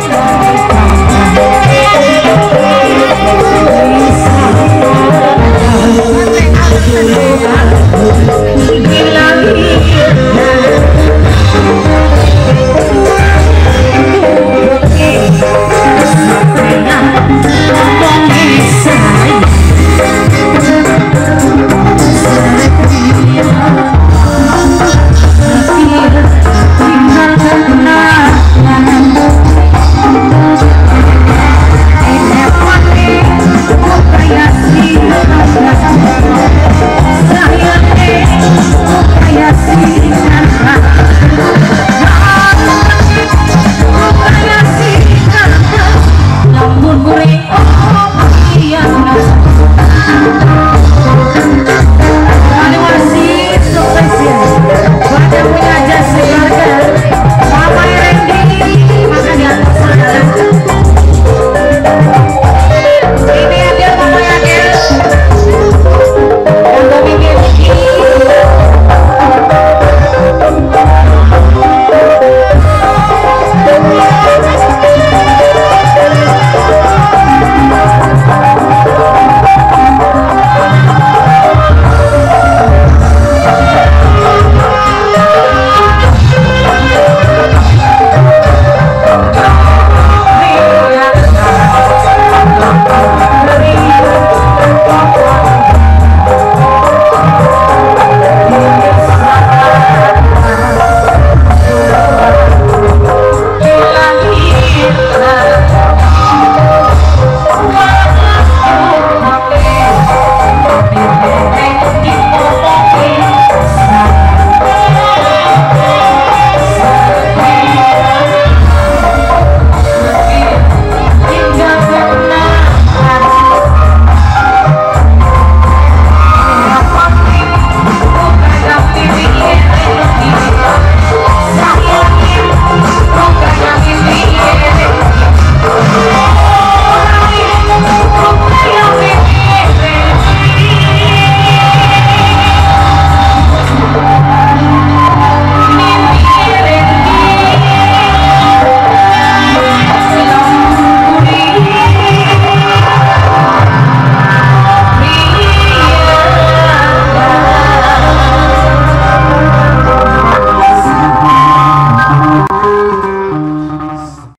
Don't